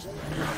first.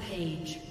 Rampage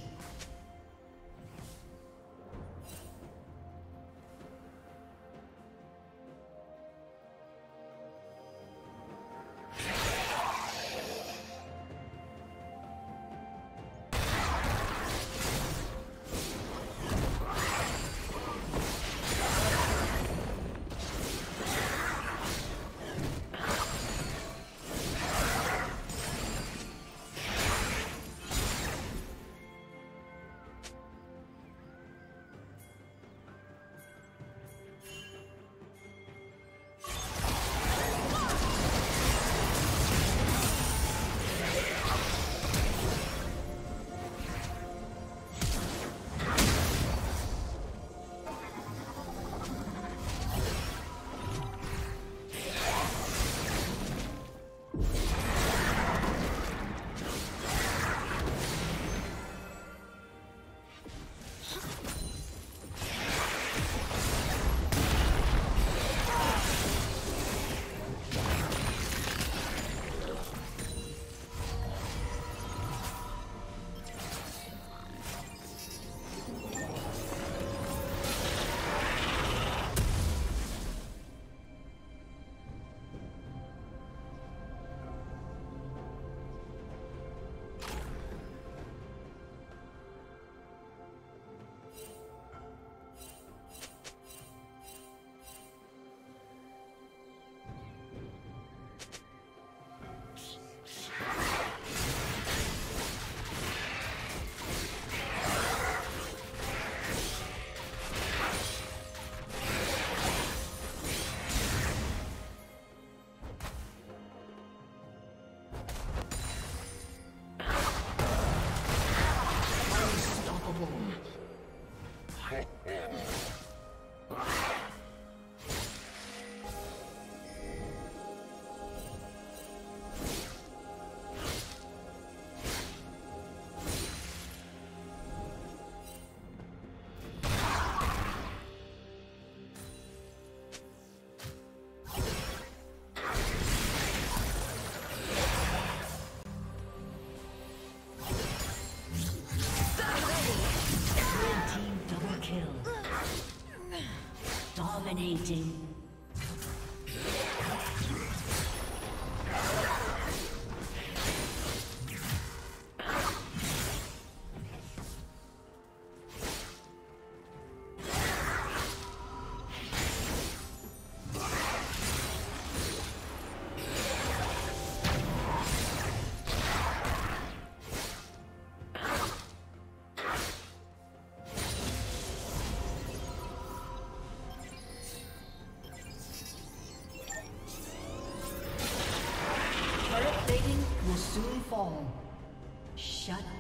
Ha, ha, ha. Dominating.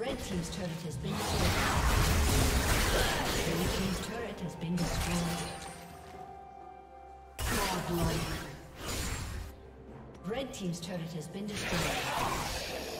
Red Team's turret has been destroyed. Red Team's turret has been destroyed. Godlike. Red Team's turret has been destroyed. destroyed.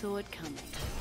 Saw it coming.